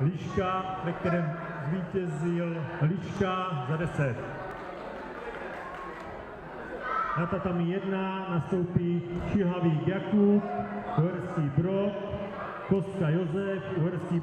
Liška, ve kterém zvítězil Liška za 10. Na tatami 1 nastoupí Šihavý Jakub, Uherský Brod, Kostka Josef, Uherský